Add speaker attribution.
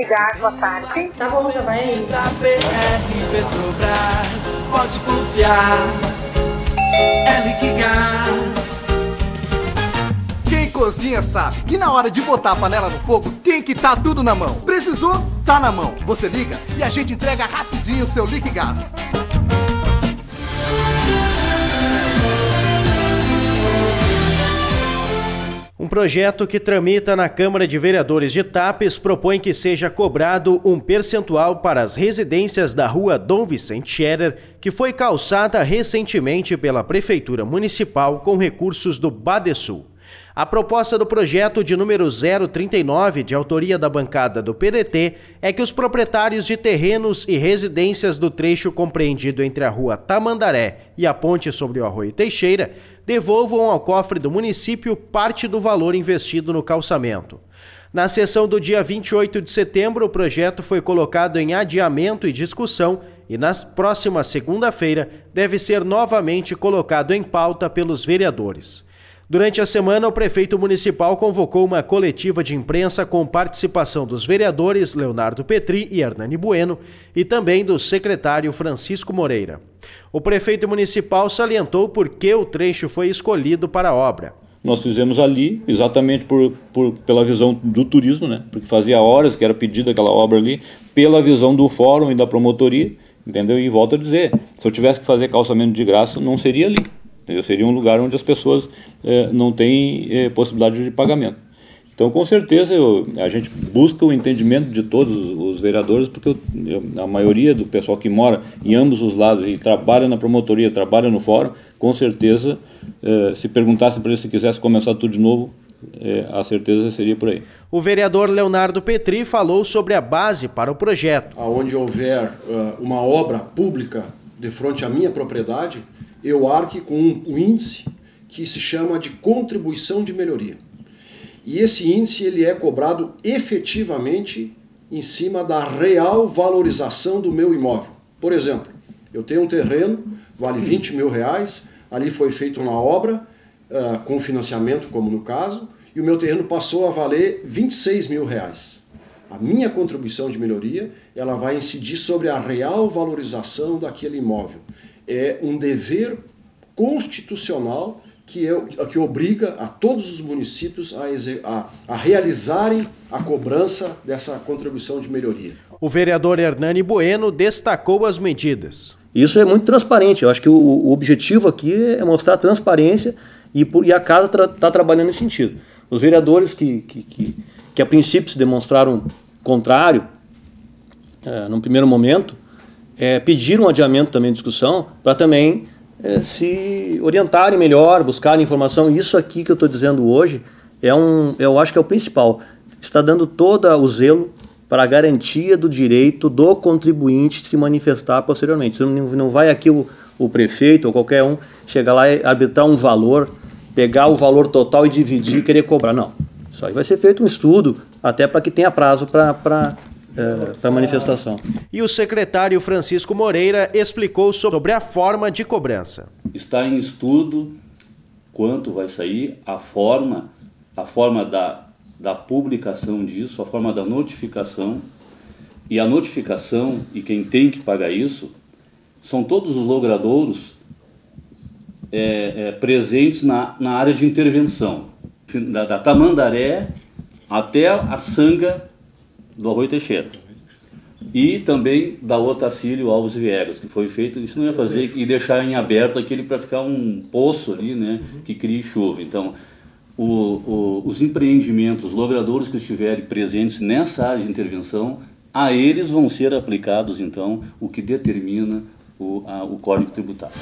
Speaker 1: Gás, boa tarde.
Speaker 2: Tá bom, já vai aí.
Speaker 3: Da BR Petrobras, pode confiar. É Liquigás.
Speaker 4: Quem cozinha sabe que na hora de botar a panela no fogo tem que estar tudo na mão. Precisou? Tá na mão. Você liga e a gente entrega rapidinho o seu Liquigás.
Speaker 5: Projeto que tramita na Câmara de Vereadores de Tapes propõe que seja cobrado um percentual para as residências da rua Dom Vicente Scherer, que foi calçada recentemente pela Prefeitura Municipal com recursos do Badesul. A proposta do projeto de número 039, de autoria da bancada do PDT, é que os proprietários de terrenos e residências do trecho compreendido entre a rua Tamandaré e a ponte sobre o Arroio Teixeira devolvam ao cofre do município parte do valor investido no calçamento. Na sessão do dia 28 de setembro, o projeto foi colocado em adiamento e discussão e, na próxima segunda-feira, deve ser novamente colocado em pauta pelos vereadores. Durante a semana, o prefeito municipal convocou uma coletiva de imprensa com participação dos vereadores Leonardo Petri e Hernani Bueno e também do secretário Francisco Moreira. O prefeito municipal salientou por que o trecho foi escolhido para a obra.
Speaker 6: Nós fizemos ali exatamente por, por, pela visão do turismo, né? porque fazia horas que era pedida aquela obra ali, pela visão do fórum e da promotoria, entendeu? E volto a dizer, se eu tivesse que fazer calçamento de graça, não seria ali. Entendeu? Seria um lugar onde as pessoas eh, não têm eh, possibilidade de pagamento. Então, com certeza, eu, a gente busca o entendimento de todos os vereadores, porque eu, eu, a maioria do pessoal que mora em ambos os lados e trabalha na promotoria, trabalha no fórum, com certeza, eh, se perguntasse para ele se quisesse começar tudo de novo, a certeza seria por aí.
Speaker 5: O vereador Leonardo Petri falou sobre a base para o projeto.
Speaker 7: Onde houver uh, uma obra pública de frente à minha propriedade, eu arque com um índice que se chama de contribuição de melhoria. E esse índice ele é cobrado efetivamente em cima da real valorização do meu imóvel. Por exemplo, eu tenho um terreno, vale 20 mil reais, ali foi feita uma obra uh, com financiamento, como no caso, e o meu terreno passou a valer 26 mil reais. A minha contribuição de melhoria ela vai incidir sobre a real valorização daquele imóvel é um dever constitucional que, é, que obriga a todos os municípios a, a, a realizarem a cobrança dessa contribuição de melhoria.
Speaker 5: O vereador Hernani Bueno destacou as medidas.
Speaker 8: Isso é muito transparente. Eu acho que o, o objetivo aqui é mostrar a transparência e, e a casa está tra trabalhando nesse sentido. Os vereadores que, que, que, que a princípio se demonstraram contrário, é, num primeiro momento, é, um adiamento também de discussão para também é, se orientarem melhor, buscarem informação. Isso aqui que eu estou dizendo hoje é um, eu acho que é o principal. Está dando todo o zelo para a garantia do direito do contribuinte se manifestar posteriormente. Não, não vai aqui o, o prefeito ou qualquer um chegar lá e arbitrar um valor, pegar o valor total e dividir e querer cobrar. Não. Isso aí vai ser feito um estudo, até para que tenha prazo para é, para manifestação.
Speaker 5: E o secretário Francisco Moreira explicou sobre a forma de cobrança.
Speaker 9: Está em estudo quanto vai sair, a forma, a forma da, da publicação disso, a forma da notificação. E a notificação e quem tem que pagar isso são todos os logradouros é, é, presentes na, na área de intervenção, da, da Tamandaré até a Sanga do Arroio Teixeira. E também da Otacílio Alves Viegas, que foi feito, isso não ia fazer e deixar em aberto aquele para ficar um poço ali, né, que crie chuva. Então, o, o, os empreendimentos, os logradores que estiverem presentes nessa área de intervenção, a eles vão ser aplicados, então, o que determina o, a, o Código Tributário.